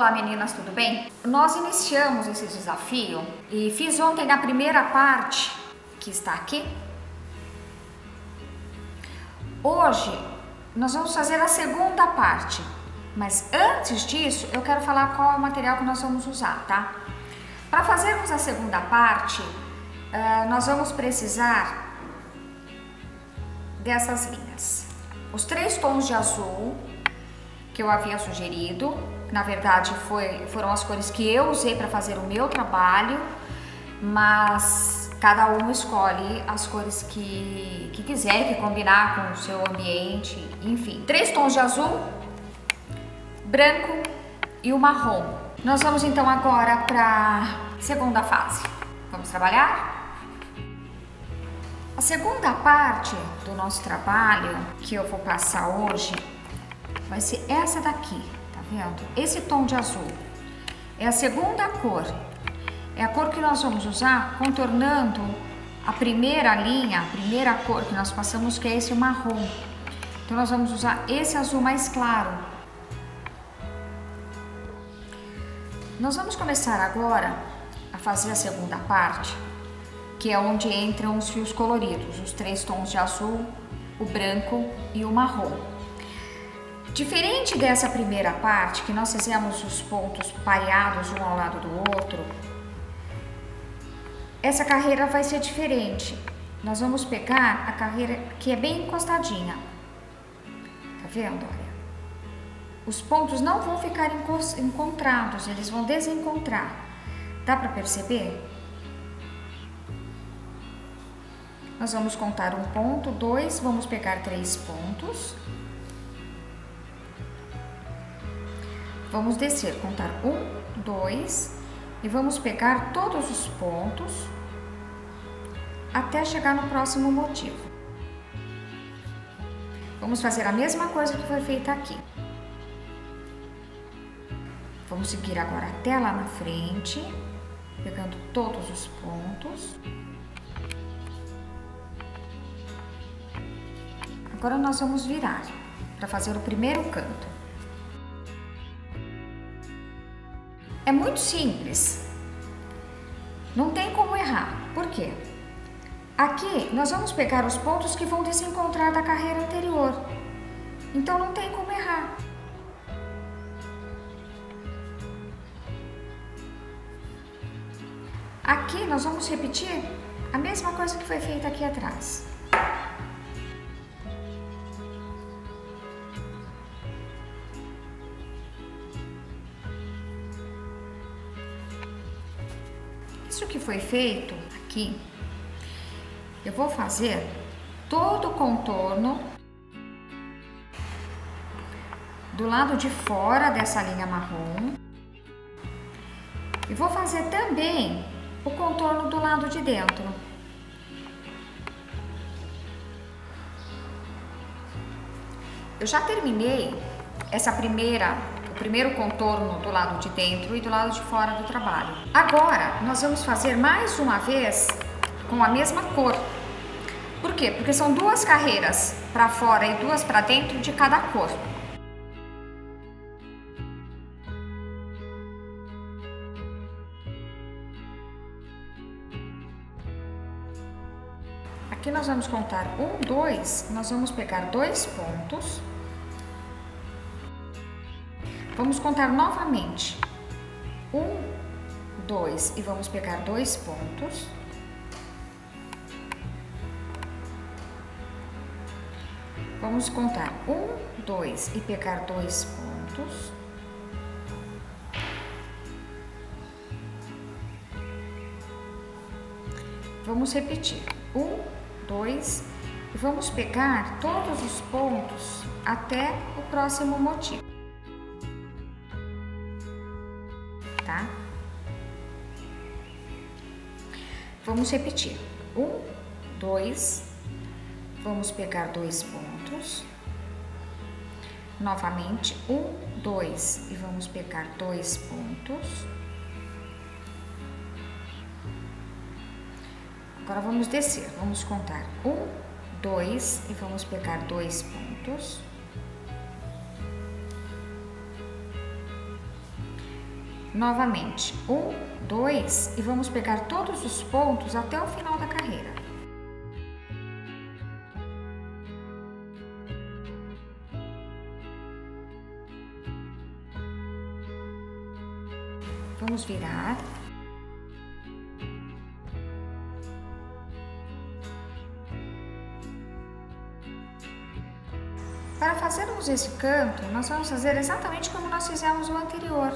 Olá meninas, tudo bem? Nós iniciamos esse desafio e fiz ontem a primeira parte que está aqui. Hoje nós vamos fazer a segunda parte, mas antes disso eu quero falar qual é o material que nós vamos usar, tá? Para fazermos a segunda parte, uh, nós vamos precisar dessas linhas. Os três tons de azul que eu havia sugerido, na verdade foi, foram as cores que eu usei para fazer o meu trabalho, mas cada um escolhe as cores que, que quiser, que combinar com o seu ambiente, enfim. Três tons de azul, branco e o marrom. Nós vamos então agora para segunda fase. Vamos trabalhar? A segunda parte do nosso trabalho que eu vou passar hoje vai ser essa daqui, tá vendo? Esse tom de azul é a segunda cor, é a cor que nós vamos usar contornando a primeira linha, a primeira cor que nós passamos, que é esse marrom. Então nós vamos usar esse azul mais claro. Nós vamos começar agora a fazer a segunda parte, que é onde entram os fios coloridos, os três tons de azul, o branco e o marrom. Diferente dessa primeira parte, que nós fizemos os pontos pareados um ao lado do outro, essa carreira vai ser diferente. Nós vamos pegar a carreira que é bem encostadinha. Tá vendo? Olha. Os pontos não vão ficar encontrados, eles vão desencontrar. Dá para perceber? Nós vamos contar um ponto, dois, vamos pegar três pontos. Vamos descer, contar um, dois e vamos pegar todos os pontos até chegar no próximo motivo. Vamos fazer a mesma coisa que foi feita aqui. Vamos seguir agora até lá na frente, pegando todos os pontos. Agora nós vamos virar para fazer o primeiro canto. É muito simples. Não tem como errar. Por quê? Aqui nós vamos pegar os pontos que vão desencontrar da carreira anterior. Então não tem como errar. Aqui nós vamos repetir a mesma coisa que foi feita aqui atrás. Isso que foi feito aqui, eu vou fazer todo o contorno do lado de fora dessa linha marrom. E vou fazer também o contorno do lado de dentro. Eu já terminei essa primeira primeiro contorno do lado de dentro e do lado de fora do trabalho. Agora, nós vamos fazer mais uma vez com a mesma cor. Por quê? Porque são duas carreiras para fora e duas para dentro de cada cor. Aqui nós vamos contar um, dois, nós vamos pegar dois pontos Vamos contar novamente. Um, dois e vamos pegar dois pontos. Vamos contar um, dois e pegar dois pontos. Vamos repetir. Um, dois e vamos pegar todos os pontos até o próximo motivo. Vamos repetir. Um, dois, vamos pegar dois pontos. Novamente, um, dois, e vamos pegar dois pontos. Agora vamos descer, vamos contar um, dois, e vamos pegar dois pontos. Novamente, um, dois e vamos pegar todos os pontos até o final da carreira. Vamos virar. Para fazermos esse canto, nós vamos fazer exatamente como nós fizemos o anterior.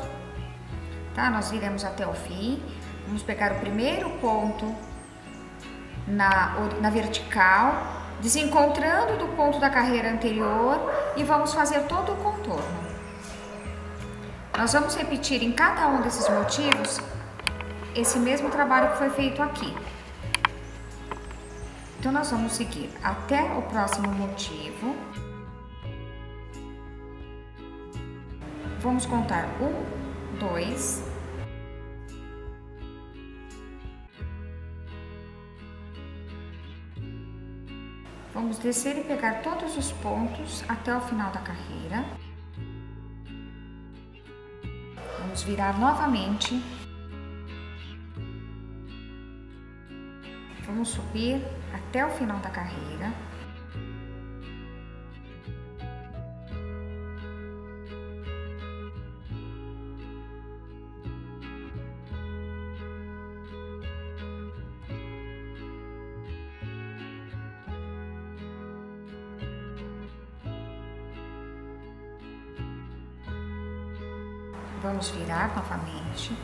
Tá? Nós iremos até o fim, vamos pegar o primeiro ponto na, na vertical, desencontrando do ponto da carreira anterior e vamos fazer todo o contorno. Nós vamos repetir em cada um desses motivos esse mesmo trabalho que foi feito aqui. Então, nós vamos seguir até o próximo motivo. Vamos contar um, dois, Vamos descer e pegar todos os pontos até o final da carreira. Vamos virar novamente. Vamos subir até o final da carreira. Novamente.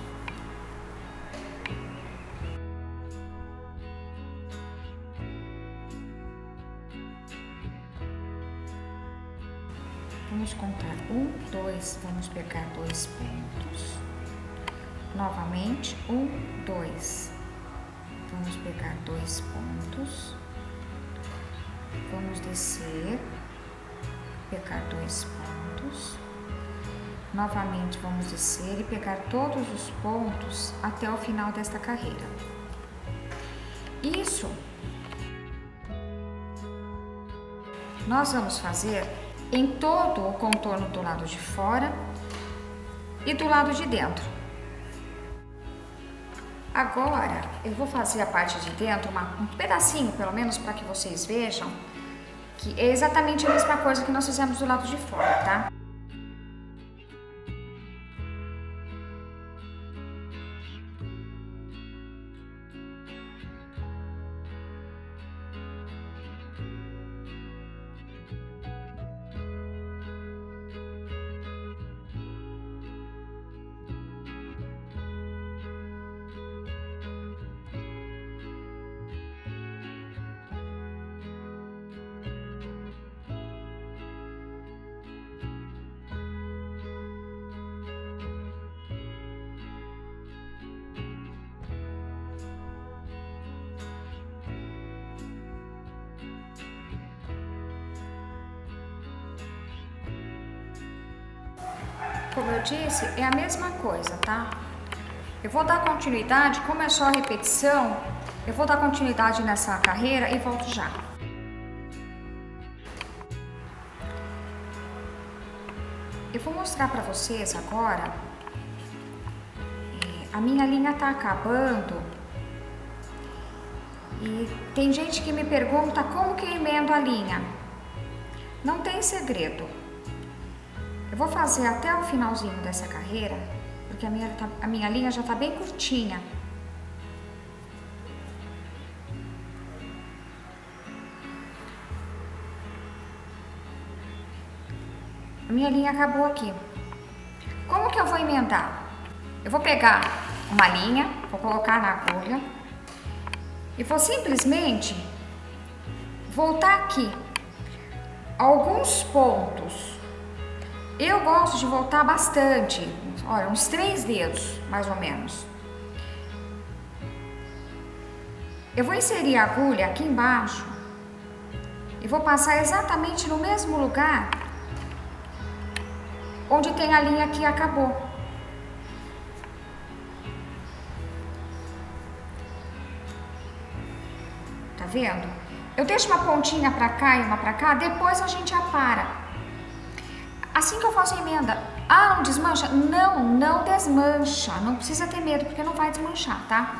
Vamos contar um, dois, vamos pegar dois pontos. Novamente, um, dois. Vamos pegar dois pontos. Vamos descer, pegar dois pontos. Novamente vamos descer e pegar todos os pontos até o final desta carreira. Isso nós vamos fazer em todo o contorno do lado de fora e do lado de dentro. Agora eu vou fazer a parte de dentro, uma, um pedacinho pelo menos para que vocês vejam que é exatamente a mesma coisa que nós fizemos do lado de fora, tá? Como eu disse, é a mesma coisa, tá? Eu vou dar continuidade, como é só repetição, eu vou dar continuidade nessa carreira e volto já. Eu vou mostrar para vocês agora, é, a minha linha tá acabando e tem gente que me pergunta como que emendo a linha. Não tem segredo. Vou fazer até o finalzinho dessa carreira, porque a minha, tá, a minha linha já está bem curtinha. A minha linha acabou aqui. Como que eu vou emendar? Eu vou pegar uma linha, vou colocar na agulha e vou simplesmente voltar aqui alguns pontos eu gosto de voltar bastante, olha, uns três dedos, mais ou menos. Eu vou inserir a agulha aqui embaixo e vou passar exatamente no mesmo lugar onde tem a linha que acabou. Tá vendo? Eu deixo uma pontinha pra cá e uma pra cá, depois a gente apara. Assim que eu faço a emenda, ah, não desmancha? Não, não desmancha. Não precisa ter medo, porque não vai desmanchar, tá?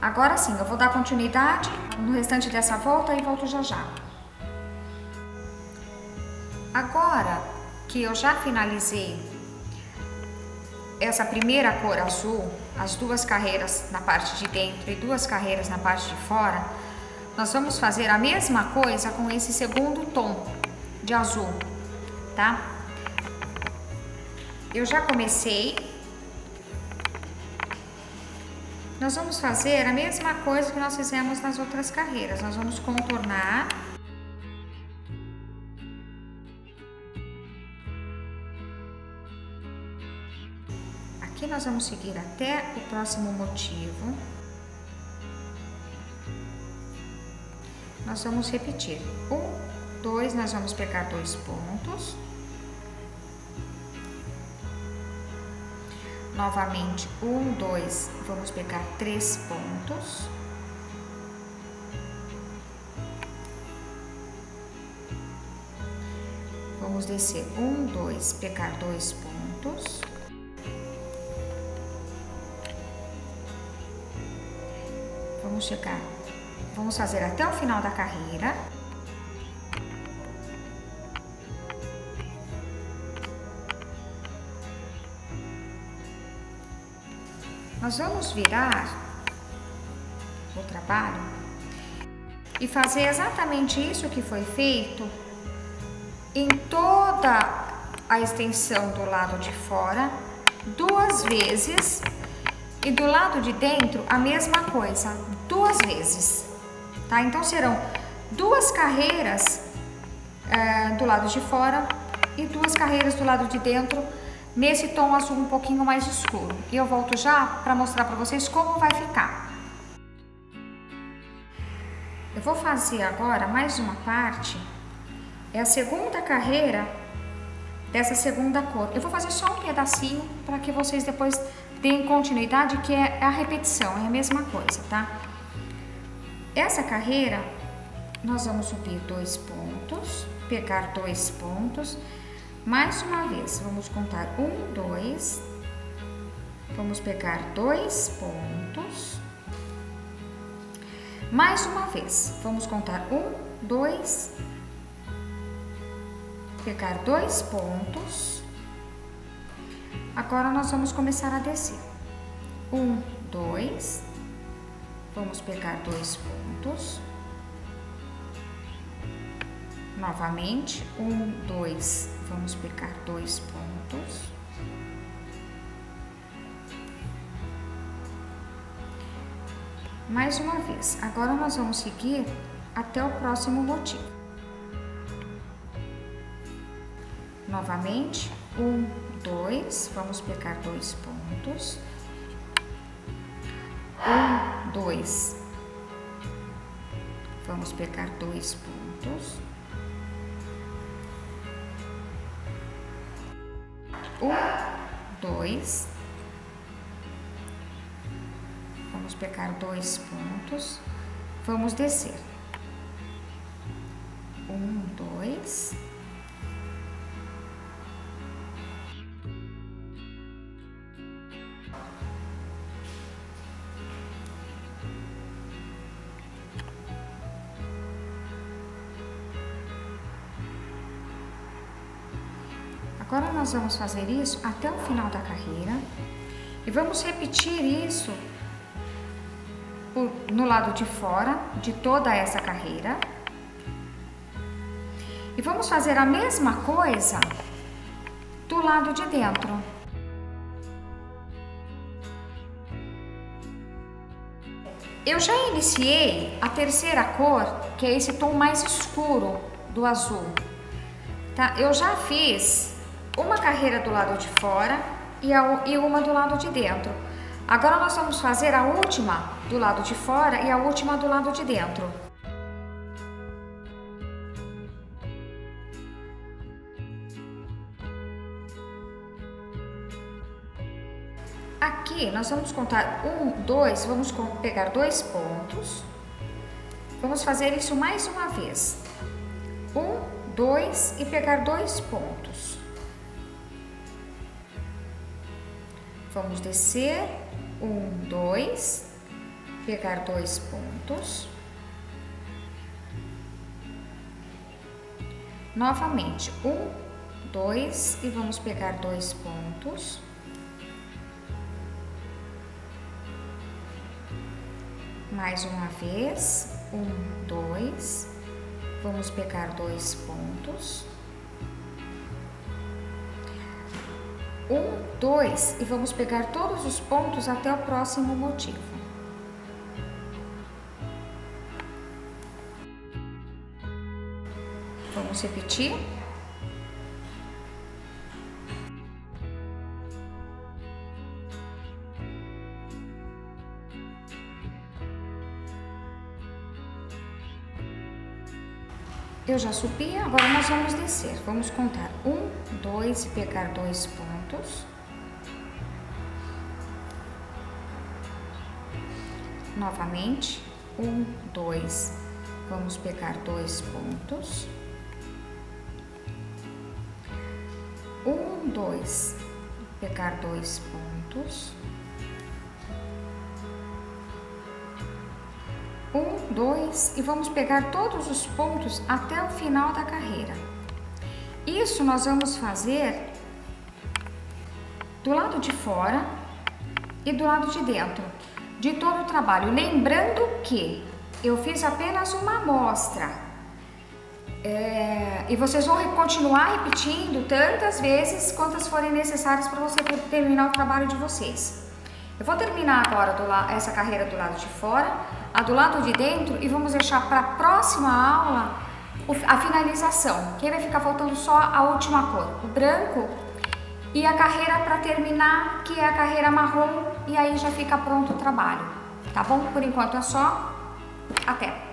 Agora sim, eu vou dar continuidade no restante dessa volta e volto já já. Agora que eu já finalizei essa primeira cor azul, as duas carreiras na parte de dentro e duas carreiras na parte de fora, nós vamos fazer a mesma coisa com esse segundo tom de azul, tá? Eu já comecei. Nós vamos fazer a mesma coisa que nós fizemos nas outras carreiras. Nós vamos contornar. Aqui nós vamos seguir até o próximo motivo. Nós vamos repetir. Um, dois, nós vamos pegar dois pontos. Novamente, um, dois, vamos pegar três pontos. Vamos descer um, dois, pegar dois pontos. Vamos chegar, vamos fazer até o final da carreira. Nós vamos virar o trabalho e fazer exatamente isso que foi feito em toda a extensão do lado de fora, duas vezes, e do lado de dentro a mesma coisa, duas vezes, tá? Então serão duas carreiras é, do lado de fora e duas carreiras do lado de dentro nesse tom azul um pouquinho mais escuro. E eu volto já para mostrar para vocês como vai ficar. Eu vou fazer agora mais uma parte, é a segunda carreira dessa segunda cor. Eu vou fazer só um pedacinho para que vocês depois deem continuidade, que é a repetição, é a mesma coisa, tá? Essa carreira, nós vamos subir dois pontos, pegar dois pontos, mais uma vez, vamos contar um, dois. Vamos pegar dois pontos. Mais uma vez, vamos contar um, dois. Pegar dois pontos. Agora nós vamos começar a descer. Um, dois. Vamos pegar dois pontos. Novamente, um, dois, vamos pegar dois pontos. Mais uma vez, agora nós vamos seguir até o próximo motivo. Novamente, um, dois, vamos pegar dois pontos. Um, dois, vamos pegar dois pontos. Um, dois. Vamos pegar dois pontos. Vamos descer. Um, dois. Agora nós vamos fazer isso até o final da carreira e vamos repetir isso no lado de fora de toda essa carreira. E vamos fazer a mesma coisa do lado de dentro. Eu já iniciei a terceira cor, que é esse tom mais escuro do azul. Tá? Eu já fiz uma carreira do lado de fora e, a, e uma do lado de dentro. Agora nós vamos fazer a última do lado de fora e a última do lado de dentro. Aqui nós vamos contar um, dois, vamos pegar dois pontos. Vamos fazer isso mais uma vez. Um, dois e pegar dois pontos. Vamos descer, um, dois, pegar dois pontos. Novamente, um, dois e vamos pegar dois pontos. Mais uma vez, um, dois, vamos pegar dois pontos. Um, dois e vamos pegar todos os pontos até o próximo motivo. Vamos repetir. Eu já subi, agora nós vamos descer. Vamos contar um, dois e pegar dois pontos. Novamente, um, dois, vamos pegar dois pontos. Um, dois, pegar dois pontos. Um, dois e vamos pegar todos os pontos até o final da carreira. Isso nós vamos fazer do lado de fora e do lado de dentro de todo o trabalho. Lembrando que eu fiz apenas uma amostra é, e vocês vão continuar repetindo tantas vezes quantas forem necessárias para você terminar o trabalho de vocês. Eu vou terminar agora do, essa carreira do lado de fora, a do lado de dentro e vamos deixar para a próxima aula a finalização, que vai ficar faltando só a última cor, o branco e a carreira para terminar, que é a carreira marrom, e aí já fica pronto o trabalho, tá bom? Por enquanto é só, até!